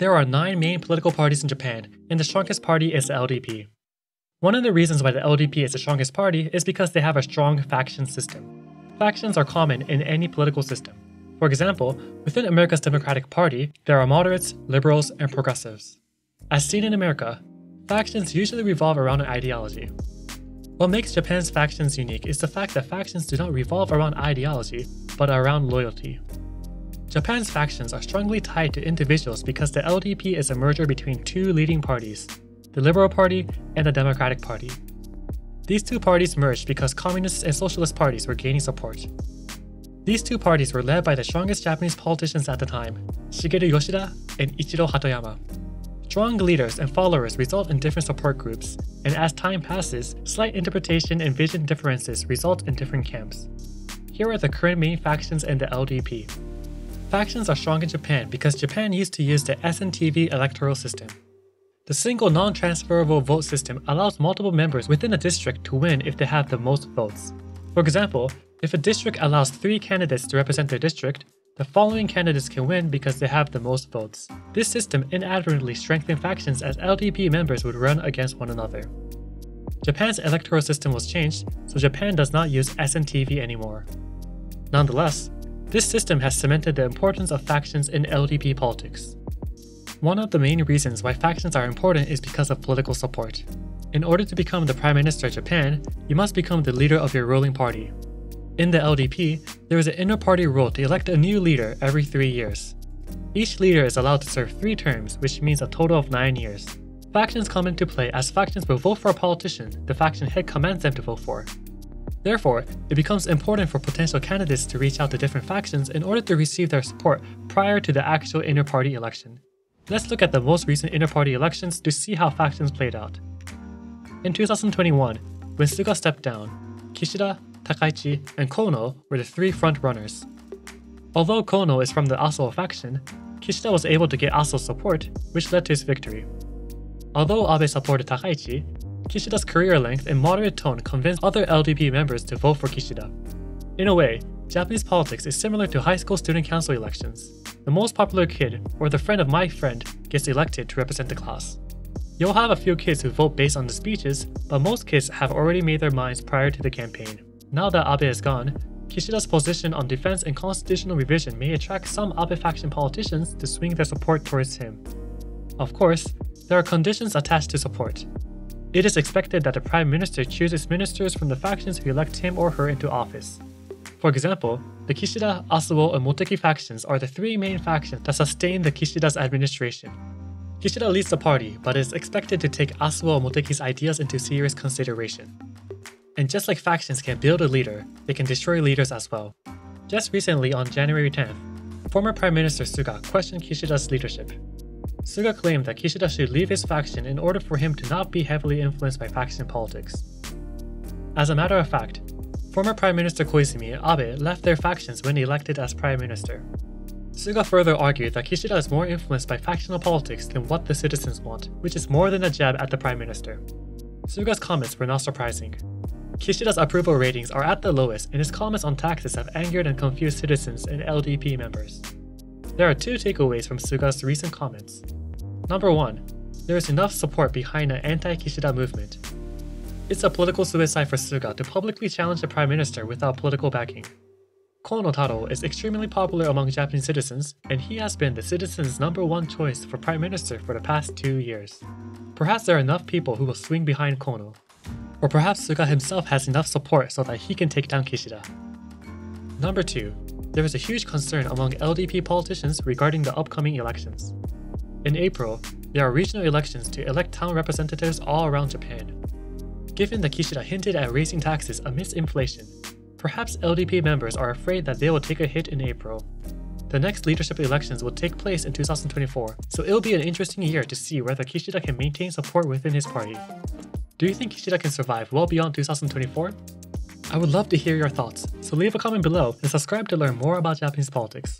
There are nine main political parties in Japan, and the strongest party is the LDP. One of the reasons why the LDP is the strongest party is because they have a strong faction system. Factions are common in any political system. For example, within America's Democratic Party, there are moderates, liberals, and progressives. As seen in America, factions usually revolve around an ideology. What makes Japan's factions unique is the fact that factions do not revolve around ideology, but around loyalty. Japan's factions are strongly tied to individuals because the LDP is a merger between two leading parties, the Liberal Party and the Democratic Party. These two parties merged because communist and socialist parties were gaining support. These two parties were led by the strongest Japanese politicians at the time, Shigeru Yoshida and Ichiro Hatoyama. Strong leaders and followers result in different support groups, and as time passes, slight interpretation and vision differences result in different camps. Here are the current main factions in the LDP. Factions are strong in Japan because Japan used to use the SNTV electoral system. The single non-transferable vote system allows multiple members within a district to win if they have the most votes. For example, if a district allows three candidates to represent their district, the following candidates can win because they have the most votes. This system inadvertently strengthened factions as LDP members would run against one another. Japan's electoral system was changed, so Japan does not use SNTV anymore. Nonetheless, this system has cemented the importance of factions in LDP politics. One of the main reasons why factions are important is because of political support. In order to become the Prime Minister of Japan, you must become the leader of your ruling party. In the LDP, there is an inter-party rule to elect a new leader every three years. Each leader is allowed to serve three terms, which means a total of nine years. Factions come into play as factions will vote for a politician the faction head commands them to vote for. Therefore, it becomes important for potential candidates to reach out to different factions in order to receive their support prior to the actual inter-party election. Let's look at the most recent inter-party elections to see how factions played out. In 2021, when Suga stepped down, Kishida, Takaichi, and Kono were the three front-runners. Although Kono is from the Aso faction, Kishida was able to get Aso's support, which led to his victory. Although Abe supported Takaichi, Kishida's career length and moderate tone convinced other LDP members to vote for Kishida. In a way, Japanese politics is similar to high school student council elections. The most popular kid, or the friend of my friend, gets elected to represent the class. You'll have a few kids who vote based on the speeches, but most kids have already made their minds prior to the campaign. Now that Abe is gone, Kishida's position on defense and constitutional revision may attract some Abe faction politicians to swing their support towards him. Of course, there are conditions attached to support. It is expected that the Prime Minister chooses ministers from the factions who elect him or her into office. For example, the Kishida, Aso, and Motegi factions are the three main factions that sustain the Kishida's administration. Kishida leads the party, but is expected to take Aso and Motegi's ideas into serious consideration. And just like factions can build a leader, they can destroy leaders as well. Just recently, on January 10th, former Prime Minister Suga questioned Kishida's leadership. Suga claimed that Kishida should leave his faction in order for him to not be heavily influenced by faction politics. As a matter of fact, former Prime Minister Koizumi and Abe left their factions when elected as Prime Minister. Suga further argued that Kishida is more influenced by factional politics than what the citizens want, which is more than a jab at the Prime Minister. Suga's comments were not surprising. Kishida's approval ratings are at the lowest, and his comments on taxes have angered and confused citizens and LDP members. There are two takeaways from Suga's recent comments. Number one, there is enough support behind the anti-Kishida movement. It's a political suicide for Suga to publicly challenge the prime minister without political backing. Kono Taro is extremely popular among Japanese citizens, and he has been the citizens' number one choice for prime minister for the past two years. Perhaps there are enough people who will swing behind Kono. Or perhaps Suga himself has enough support so that he can take down Kishida. Number 2 there is a huge concern among LDP politicians regarding the upcoming elections. In April, there are regional elections to elect town representatives all around Japan. Given that Kishida hinted at raising taxes amidst inflation, perhaps LDP members are afraid that they will take a hit in April. The next leadership elections will take place in 2024, so it'll be an interesting year to see whether Kishida can maintain support within his party. Do you think Kishida can survive well beyond 2024? I would love to hear your thoughts, so leave a comment below and subscribe to learn more about Japanese politics.